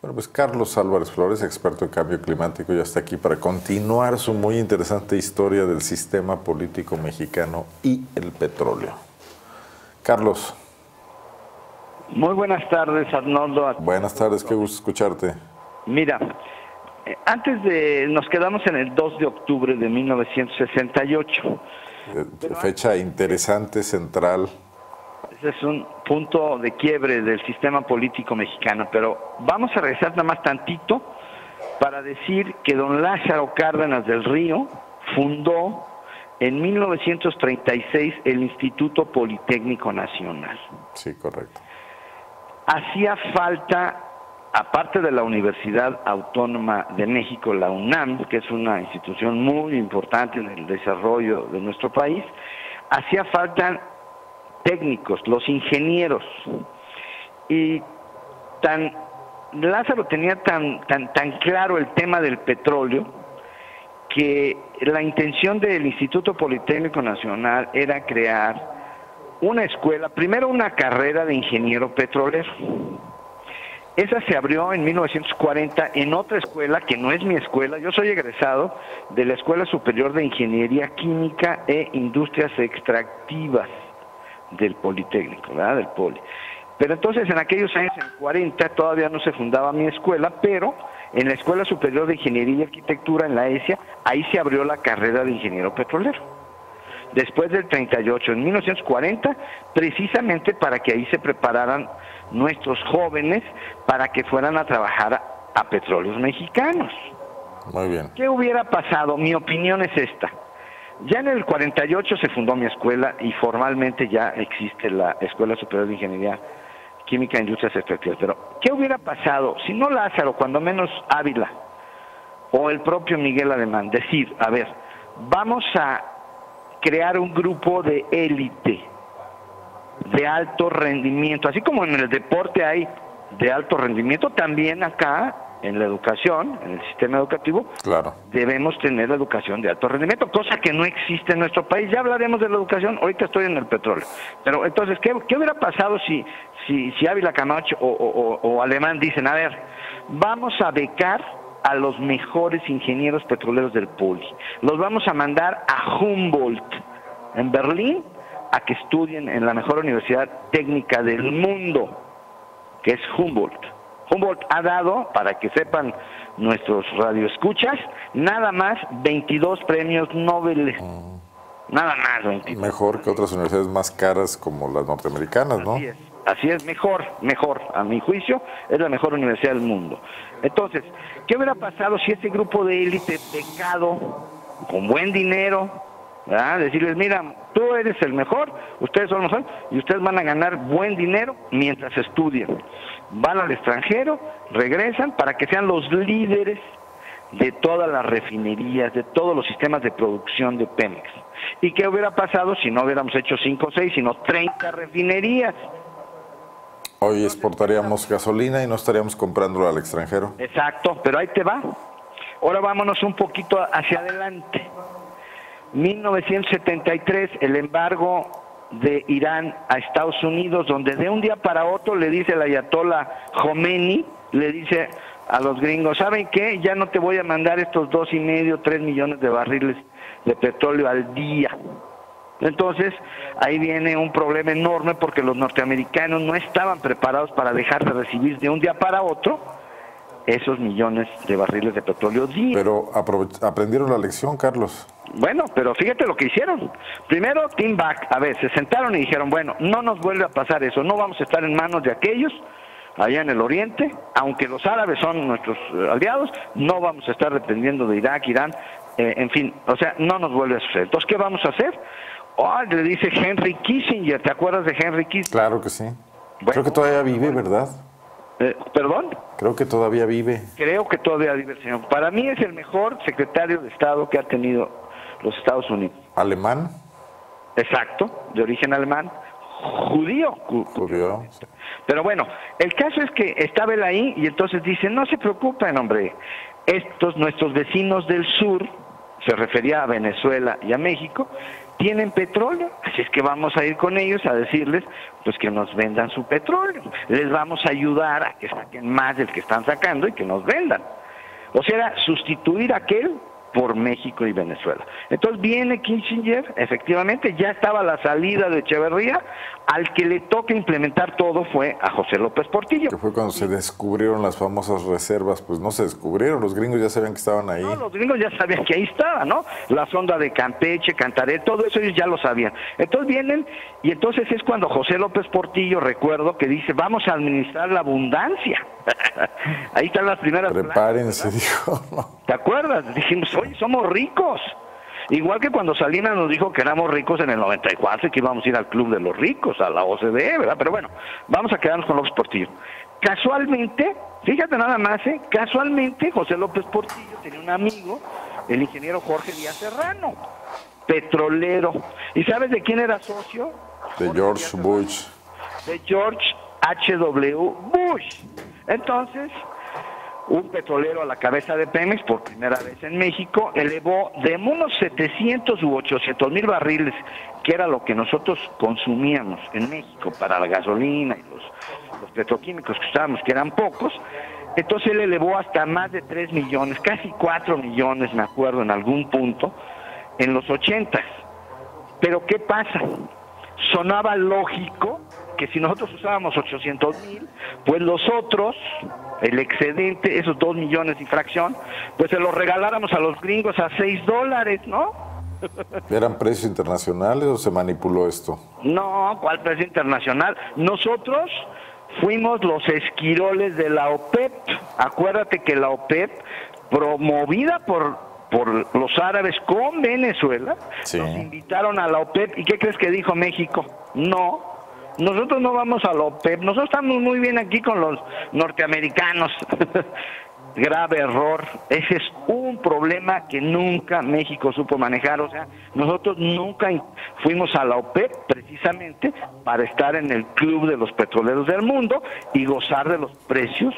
Bueno, pues Carlos Álvarez Flores, experto en cambio climático, ya está aquí para continuar su muy interesante historia del sistema político mexicano y el petróleo. Carlos. Muy buenas tardes, Arnoldo. Buenas tardes, qué gusto escucharte. Mira, eh, antes de, nos quedamos en el 2 de octubre de 1968. Eh, fecha interesante, central. Ese es un punto de quiebre del sistema político mexicano, pero vamos a regresar nada más tantito para decir que don Lázaro Cárdenas del Río fundó en 1936 el Instituto Politécnico Nacional. Sí, correcto. Hacía falta, aparte de la Universidad Autónoma de México, la UNAM, que es una institución muy importante en el desarrollo de nuestro país, hacía falta técnicos, los ingenieros. Y tan Lázaro tenía tan, tan, tan claro el tema del petróleo que la intención del Instituto Politécnico Nacional era crear una escuela, primero una carrera de ingeniero petrolero. Esa se abrió en 1940 en otra escuela que no es mi escuela. Yo soy egresado de la Escuela Superior de Ingeniería Química e Industrias Extractivas del Politécnico, ¿verdad? Del Poli. Pero entonces en aquellos años, en 40, todavía no se fundaba mi escuela, pero en la Escuela Superior de Ingeniería y Arquitectura, en la ESIA, ahí se abrió la carrera de ingeniero petrolero. Después del 38, en 1940, precisamente para que ahí se prepararan nuestros jóvenes para que fueran a trabajar a, a petróleos mexicanos. Muy bien. ¿Qué hubiera pasado? Mi opinión es esta. Ya en el 48 se fundó mi escuela y formalmente ya existe la Escuela Superior de Ingeniería Química e Industrias Extractivas. Pero, ¿qué hubiera pasado si no Lázaro, cuando menos Ávila, o el propio Miguel Alemán, decir, a ver, vamos a crear un grupo de élite, de alto rendimiento, así como en el deporte hay de alto rendimiento, también acá en la educación, en el sistema educativo, Claro. debemos tener la educación de alto rendimiento, cosa que no existe en nuestro país. Ya hablaremos de la educación, ahorita estoy en el petróleo. Pero entonces, ¿qué, qué hubiera pasado si, si, si Ávila Camacho o, o- o- o Alemán dicen, a ver, vamos a becar a los mejores ingenieros petroleros del Poli, los vamos a mandar a Humboldt, en Berlín, a que estudien en la mejor universidad técnica del mundo, que es Humboldt. Humboldt ha dado, para que sepan nuestros radioescuchas, nada más 22 premios Nobel. Nada más 22. Mejor que otras universidades más caras como las norteamericanas, ¿no? Así es, así es, mejor, mejor, a mi juicio, es la mejor universidad del mundo. Entonces, ¿qué hubiera pasado si ese grupo de élite pecado, con buen dinero, ¿verdad? decirles, mira, tú eres el mejor, ustedes son los mejores, y ustedes van a ganar buen dinero mientras estudian. Van al extranjero, regresan para que sean los líderes de todas las refinerías, de todos los sistemas de producción de Pemex. ¿Y qué hubiera pasado si no hubiéramos hecho 5 o 6, sino 30 refinerías? Hoy exportaríamos gasolina y no estaríamos comprándola al extranjero. Exacto, pero ahí te va. Ahora vámonos un poquito hacia adelante. 1973, el embargo de Irán a Estados Unidos, donde de un día para otro le dice el ayatollah Khomeini, le dice a los gringos, ¿saben qué? Ya no te voy a mandar estos dos y medio, tres millones de barriles de petróleo al día. Entonces, ahí viene un problema enorme porque los norteamericanos no estaban preparados para dejar de recibir de un día para otro esos millones de barriles de petróleo día. Pero aprendieron la lección, Carlos. Bueno, pero fíjate lo que hicieron. Primero, Team Back, a ver, se sentaron y dijeron, bueno, no nos vuelve a pasar eso, no vamos a estar en manos de aquellos allá en el oriente, aunque los árabes son nuestros eh, aliados, no vamos a estar dependiendo de Irak, Irán, eh, en fin, o sea, no nos vuelve a suceder. Entonces, ¿qué vamos a hacer? Oh, le dice Henry Kissinger, ¿te acuerdas de Henry Kissinger? Claro que sí. Bueno. Creo que todavía vive, ¿verdad? Eh, ¿Perdón? Creo que todavía vive. Creo que todavía vive el señor. Para mí es el mejor secretario de Estado que ha tenido los Estados Unidos. Alemán, Exacto, de origen alemán, judío. judío. Pero bueno, el caso es que estaba él ahí y entonces dice, no se preocupen, hombre, estos nuestros vecinos del sur, se refería a Venezuela y a México, tienen petróleo, así es que vamos a ir con ellos a decirles pues que nos vendan su petróleo. Les vamos a ayudar a que saquen más del que están sacando y que nos vendan. O sea, sustituir aquel por México y Venezuela. Entonces viene Kissinger, efectivamente, ya estaba la salida de Echeverría, al que le toca implementar todo fue a José López Portillo. Que fue cuando se descubrieron las famosas reservas, pues no se descubrieron, los gringos ya sabían que estaban ahí. No, los gringos ya sabían que ahí estaba, ¿no? La sonda de Campeche, Cantaré, todo eso ellos ya lo sabían. Entonces vienen y entonces es cuando José López Portillo, recuerdo, que dice, vamos a administrar la abundancia. ahí están las primeras... Prepárense, dijo. ¿Te acuerdas? Dijimos, oye, somos ricos. Igual que cuando Salinas nos dijo que éramos ricos en el 94 y que íbamos a ir al Club de los Ricos, a la OCDE, ¿verdad? Pero bueno, vamos a quedarnos con López Portillo. Casualmente, fíjate nada más, ¿eh? Casualmente José López Portillo tenía un amigo, el ingeniero Jorge Díaz Serrano, petrolero. ¿Y sabes de quién era socio? De George Bush. De George H.W. Bush. Entonces, un petrolero a la cabeza de Pemex por primera vez en México elevó de unos 700 u 800 mil barriles, que era lo que nosotros consumíamos en México para la gasolina y los, petroquímicos que usábamos, que eran pocos, entonces él elevó hasta más de 3 millones, casi 4 millones, me acuerdo, en algún punto, en los 80. Pero ¿qué pasa? Sonaba lógico que si nosotros usábamos 800 mil, pues los otros, el excedente, esos 2 millones y fracción, pues se los regaláramos a los gringos a 6 dólares, ¿no? ¿Eran precios internacionales o se manipuló esto? No, ¿cuál precio internacional? Nosotros fuimos los esquiroles de la OPEP. Acuérdate que la OPEP, promovida por por los árabes con Venezuela, nos invitaron a la OPEP. ¿Y qué crees que dijo México? No, nosotros no vamos a la OPEP, nosotros estamos muy bien aquí con los norteamericanos. Grave error, ese es un problema que nunca México supo manejar, o sea, nosotros nunca fuimos a la OPEP precisamente para estar en el club de los petroleros del mundo y gozar de los precios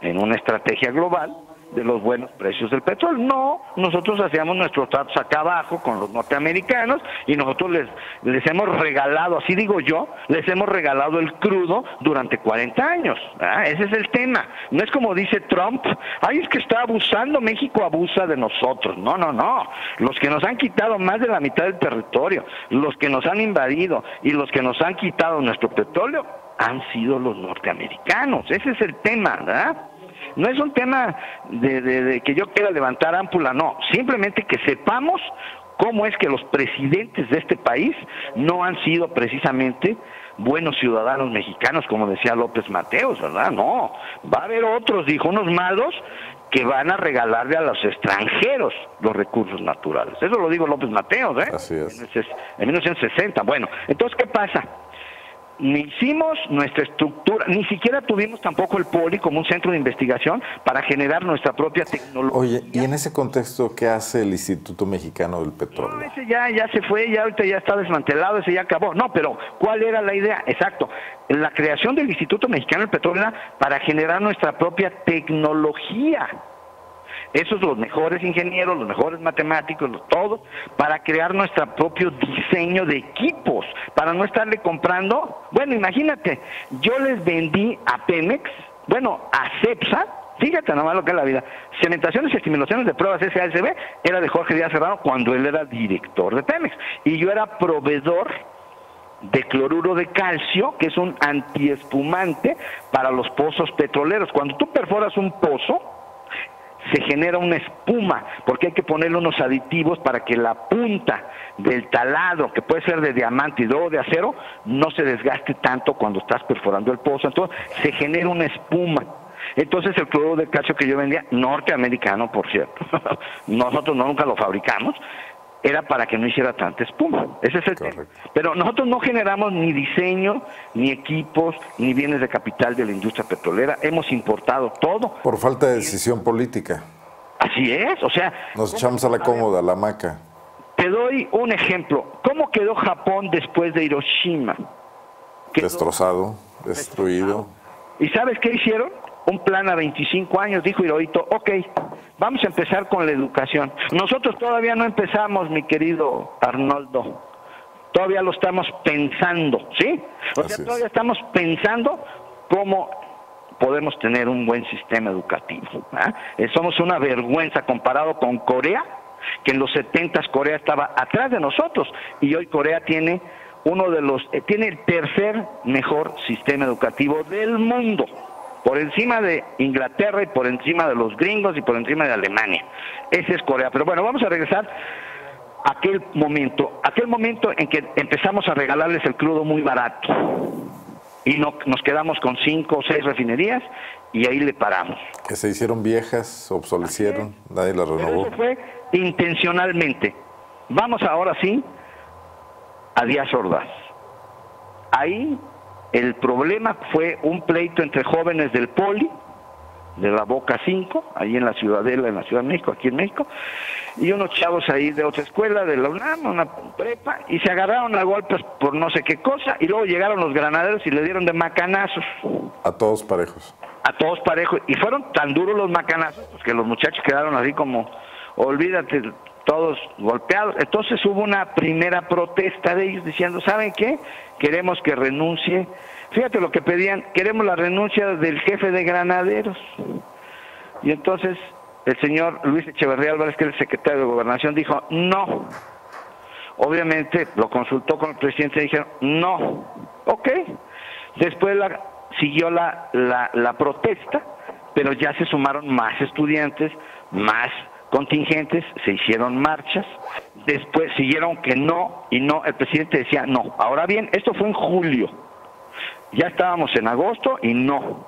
en una estrategia global de los buenos precios del petróleo. No, nosotros hacíamos nuestros tratos acá abajo con los norteamericanos y nosotros les, les hemos regalado, así digo yo, les hemos regalado el crudo durante 40 años. Ese es el tema. No es como dice Trump, ay, es que está abusando, México abusa de nosotros. No, no, no. Los que nos han quitado más de la mitad del territorio, los que nos han invadido y los que nos han quitado nuestro petróleo han sido los norteamericanos. Ese es el tema, ¿verdad? No es un tema de, que yo quiera levantar ámpula, no, simplemente que sepamos cómo es que los presidentes de este país no han sido precisamente buenos ciudadanos mexicanos, como decía López Mateos, ¿verdad? No, va a haber otros, dijo, unos malos que van a regalarle a los extranjeros los recursos naturales. Eso lo digo López Mateos, ¿eh? Así es. En 1960. Bueno, entonces, ¿qué pasa? Ni hicimos nuestra estructura, ni siquiera tuvimos tampoco el POLI como un centro de investigación para generar nuestra propia tecnología. Oye, ¿y en ese contexto qué hace el Instituto Mexicano del Petróleo? No, ese ya, ya se fue, ya ahorita ya está desmantelado, ese ya acabó. No, pero ¿cuál era la idea? Exacto. La creación del Instituto Mexicano del Petróleo era para generar nuestra propia tecnología esos los mejores ingenieros, los mejores matemáticos, todos, para crear nuestro propio diseño de equipos, para no estarle comprando. Bueno, imagínate, yo les vendí a Pemex, bueno, a CEPSA, fíjate nomás lo que es la vida, cementaciones y estimulaciones de pruebas SASB era de Jorge Díaz Serrano cuando él era director de Pemex, y yo era proveedor de cloruro de calcio, que es un antiespumante para los pozos petroleros. Cuando tú perforas un pozo, se genera una espuma, porque hay que ponerle unos aditivos para que la punta del taladro, que puede ser de diamante y luego de acero, no se desgaste tanto cuando estás perforando el pozo. Entonces se genera una espuma. Entonces el cloruro de calcio que yo vendía, norteamericano por cierto, nosotros nunca lo fabricamos, era para que no hiciera tanta espuma. Ese es el tema. Pero nosotros no generamos ni diseño, ni equipos, ni bienes de capital de la industria petrolera. Hemos importado todo. Por falta de decisión política. Así es, o sea... Nos echamos a la cómoda, a la hamaca. Te doy un ejemplo. ¿Cómo quedó Japón después de Hiroshima? Destrozado, destruido. ¿Y sabes qué hicieron? Un plan a 25 años, dijo Hirohito, ok, Vamos a empezar con la educación. Nosotros todavía no empezamos, mi querido Arnoldo. Todavía lo estamos pensando, ¿sí? O sea, todavía estamos pensando cómo podemos tener un buen sistema educativo. ¿ah? Eh, somos una vergüenza comparado con Corea, que en los 70 Corea estaba atrás de nosotros y hoy Corea tiene uno de los eh, tiene el tercer mejor sistema educativo del mundo por encima de Inglaterra y por encima de los gringos y por encima de Alemania. Ese es Corea. Pero bueno, vamos a regresar a aquel momento, aquel momento en que empezamos a regalarles el crudo muy barato y no, nos quedamos con cinco o seis refinerías y ahí le paramos. Que se hicieron viejas, obsolecieron, nadie las renovó. eso fue intencionalmente. Vamos ahora sí a Díaz Ordaz. Ahí el problema fue un pleito entre jóvenes del Poli, de la Boca 5, ahí en la Ciudadela, en la Ciudad de México, aquí en México, y unos chavos ahí de otra escuela, de la UNAM, una prepa, y se agarraron a golpes por no sé qué cosa, y luego llegaron los granaderos y le dieron de macanazos. A todos parejos. A todos parejos. Y fueron tan duros los macanazos pues, que los muchachos quedaron así como, olvídate, todos golpeados. Entonces hubo una primera protesta de ellos diciendo, ¿saben qué? Queremos que renuncie. Fíjate lo que pedían, queremos la renuncia del jefe de granaderos. Y entonces el señor Luis Echeverría Álvarez, que es el secretario de Gobernación, dijo, no. Obviamente lo consultó con el presidente y dijeron, no. Ok. Después la, siguió la, la, la protesta, pero ya se sumaron más estudiantes, más contingentes, se hicieron marchas, después siguieron que no y no, el presidente decía no. Ahora bien, esto fue en julio, ya estábamos en agosto y no.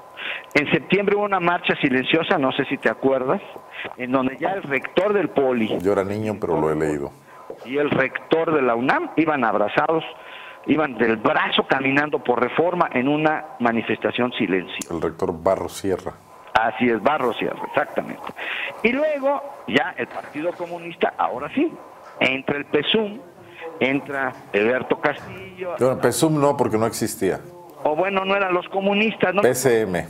En septiembre hubo una marcha silenciosa, no sé si te acuerdas, en donde ya el rector del Poli... Yo era niño, pero lo he leído. Y el rector de la UNAM iban abrazados, iban del brazo caminando por reforma en una manifestación silenciosa. El rector Barro Sierra. Así es, Barro Sierra, exactamente. Y luego ya el Partido Comunista, ahora sí, entra el PESUM, entra Alberto Castillo. Bueno, PESUM no, porque no existía. O bueno, no eran los comunistas, ¿no? PCM.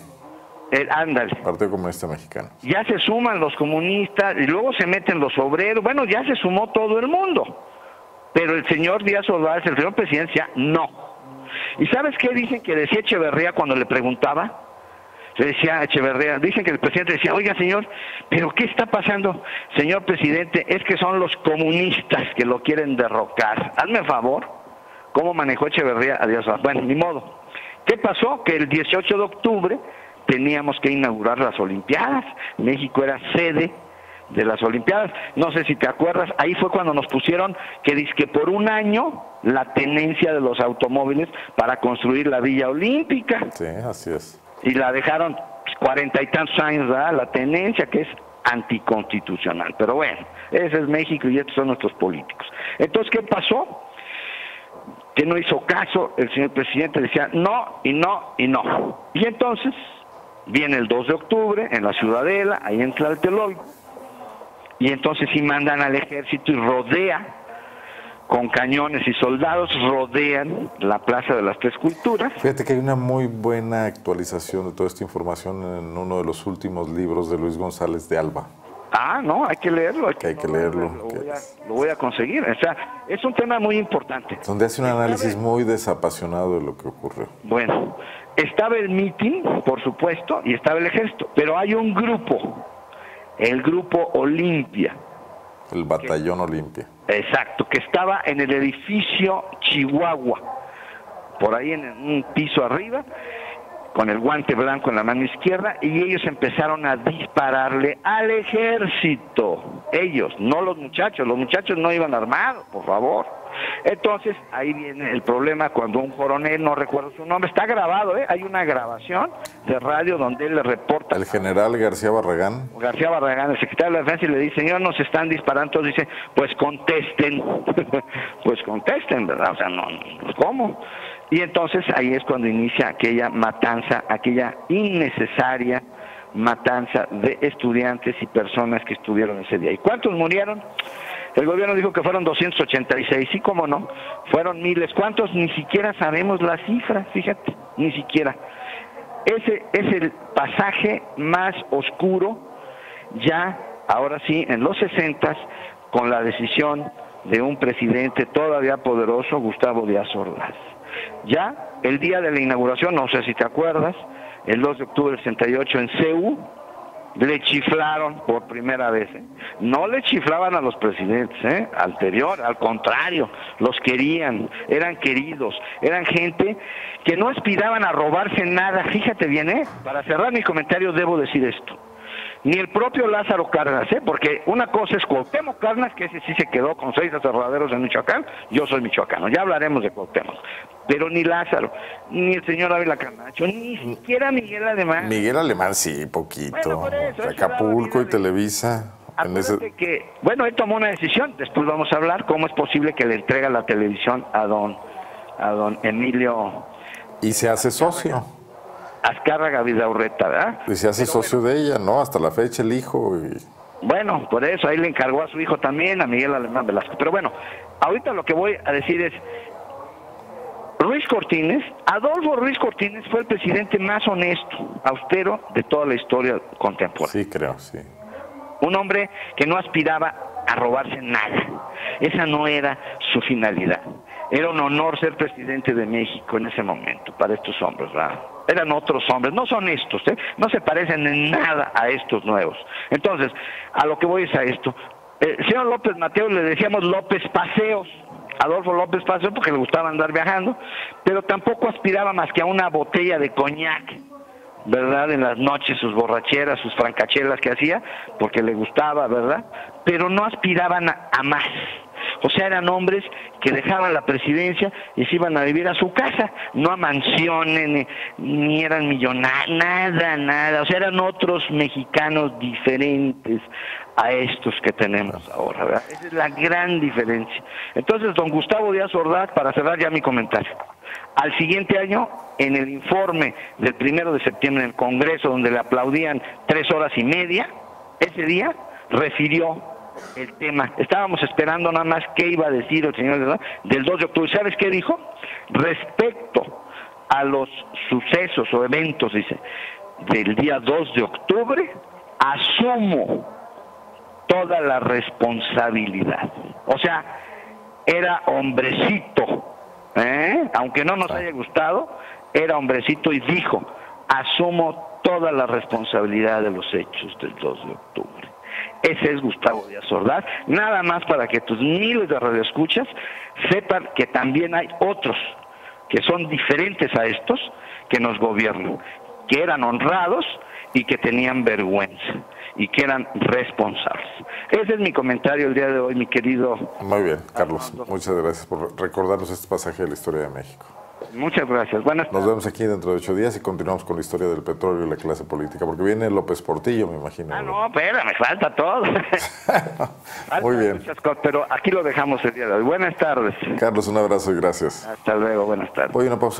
El, ándale. Partido Comunista Mexicano. Ya se suman los comunistas y luego se meten los obreros. Bueno, ya se sumó todo el mundo. Pero el señor Díaz Ordaz, el señor presidente, decía no. ¿Y sabes qué dicen que decía Echeverría cuando le preguntaba? Le decía Echeverría, dicen que el presidente decía, oiga señor, pero ¿qué está pasando? Señor presidente, es que son los comunistas que lo quieren derrocar. Hazme favor, ¿cómo manejó Echeverría a Dios? Bueno, ni modo. ¿Qué pasó? Que el 18 de octubre teníamos que inaugurar las Olimpiadas. México era sede de las Olimpiadas. No sé si te acuerdas, ahí fue cuando nos pusieron que dice que por un año la tenencia de los automóviles para construir la Villa Olímpica. Sí, así es y la dejaron cuarenta y tantos años, la tenencia que es anticonstitucional. Pero bueno, ese es México y estos son nuestros políticos. Entonces, ¿qué pasó? Que no hizo caso, el señor presidente decía no y no y no. Y entonces viene el 2 de octubre en la Ciudadela, ahí en Tlatelolco, y entonces sí mandan al ejército y rodea con cañones y soldados rodean la Plaza de las Tres Culturas. Fíjate que hay una muy buena actualización de toda esta información en uno de los últimos libros de Luis González de Alba. Ah, no, hay que leerlo. Hay que, hay que leerlo. Lo voy, a, conseguir. O sea, es un tema muy importante. Donde hace un análisis muy desapasionado de lo que ocurrió. Bueno, estaba el mitin, por supuesto, y estaba el ejército, pero hay un grupo, el grupo Olimpia. El batallón Olimpia Exacto, que estaba en el edificio Chihuahua, por ahí en un piso arriba, con el guante blanco en la mano izquierda, y ellos empezaron a dispararle al ejército. Ellos, no los muchachos, los muchachos no iban armados, por favor. Entonces, ahí viene el problema cuando un coronel, no recuerdo su nombre, está grabado, ¿eh? hay una grabación de radio donde él le reporta. El general García Barragán. García Barragán, el secretario de la Defensa, y le dice, señor, nos están disparando. Entonces dice, pues contesten. pues contesten, ¿verdad? O sea, no, ¿cómo? Y entonces ahí es cuando inicia aquella matanza, aquella innecesaria matanza de estudiantes y personas que estuvieron ese día. ¿Y cuántos murieron? El gobierno dijo que fueron 286, sí, cómo no, fueron miles. ¿Cuántos? Ni siquiera sabemos la cifra, fíjate, ni siquiera. Ese es el pasaje más oscuro ya ahora sí, en los 60 con la decisión de un presidente todavía poderoso, Gustavo Díaz Ordaz. Ya el día de la inauguración, no sé si te acuerdas, el 2 de octubre del 68 en CEU, le chiflaron por primera vez. ¿eh? No le chiflaban a los presidentes, ¿eh? anterior, al contrario, los querían, eran queridos, eran gente que no aspiraban a robarse nada. Fíjate bien, ¿eh? para cerrar mi comentario debo decir esto ni el propio Lázaro Cárdenas, ¿eh? porque una cosa es Cuauhtémoc Cárdenas, que ese sí se quedó con seis aserraderos en Michoacán, yo soy michoacano, ya hablaremos de Cuauhtémoc, pero ni Lázaro, ni el señor Ávila Camacho, ni siquiera Miguel Alemán. Miguel Alemán sí, poquito, Acapulco y Televisa. que, bueno, él tomó una decisión, después vamos a hablar cómo es posible que le entrega la televisión a don, a don Emilio. Y se hace socio. Azcárraga Vidaurreta, ¿verdad? Y se hace socio de ella, ¿no? Hasta la fecha el hijo. Bueno, por eso ahí le encargó a su hijo también, a Miguel Alemán Velasco. Pero bueno, ahorita lo que voy a decir es, Ruiz Cortines, Adolfo Ruiz Cortines fue el presidente más honesto, austero de toda la historia contemporánea. Sí, creo, sí. Un hombre que no aspiraba a robarse nada. Esa no era su finalidad. Era un honor ser presidente de México en ese momento para estos hombres, ¿verdad? eran otros hombres, no son estos, ¿eh? no se parecen en nada a estos nuevos. Entonces, a lo que voy es a esto. El señor López Mateo le decíamos López Paseos, Adolfo López Paseos porque le gustaba andar viajando, pero tampoco aspiraba más que a una botella de coñac, ¿verdad? En las noches sus borracheras, sus francachelas que hacía, porque le gustaba, ¿verdad? Pero no aspiraban a más. O sea, eran hombres que dejaban la presidencia y se iban a vivir a su casa, no a mansiones, ni, eran millonarios, nada, nada. O sea, eran otros mexicanos diferentes a estos que tenemos ahora, ¿verdad? Esa es la gran diferencia. Entonces, don Gustavo Díaz Ordaz, para cerrar ya mi comentario, al siguiente año, en el informe del primero de septiembre en el Congreso, donde le aplaudían tres horas y media, ese día refirió el tema. Estábamos esperando nada más qué iba a decir el señor del 2 de octubre. ¿Sabes qué dijo? Respecto a los sucesos o eventos, dice, del día 2 de octubre, asumo toda la responsabilidad. O sea, era hombrecito, ¿eh? aunque no nos haya gustado, era hombrecito y dijo, asumo toda la responsabilidad de los hechos del 2 de octubre. Ese es Gustavo Díaz Ordaz. Nada más para que tus miles de radioescuchas sepan que también hay otros que son diferentes a estos que nos gobiernan, que eran honrados y que tenían vergüenza y que eran responsables. Ese es mi comentario el día de hoy, mi querido. Muy bien, Carlos. Muchas gracias por recordarnos este pasaje de la historia de México. Muchas gracias. Buenas Nos vemos aquí dentro de ocho días y continuamos con la historia del petróleo y la clase política, porque viene López Portillo, me imagino. Ah, no, espera, me falta todo. Muy bien. Cosas, pero aquí lo dejamos el día de hoy. Buenas tardes. Carlos, un abrazo y gracias. Hasta luego, buenas tardes. Voy a una pausa.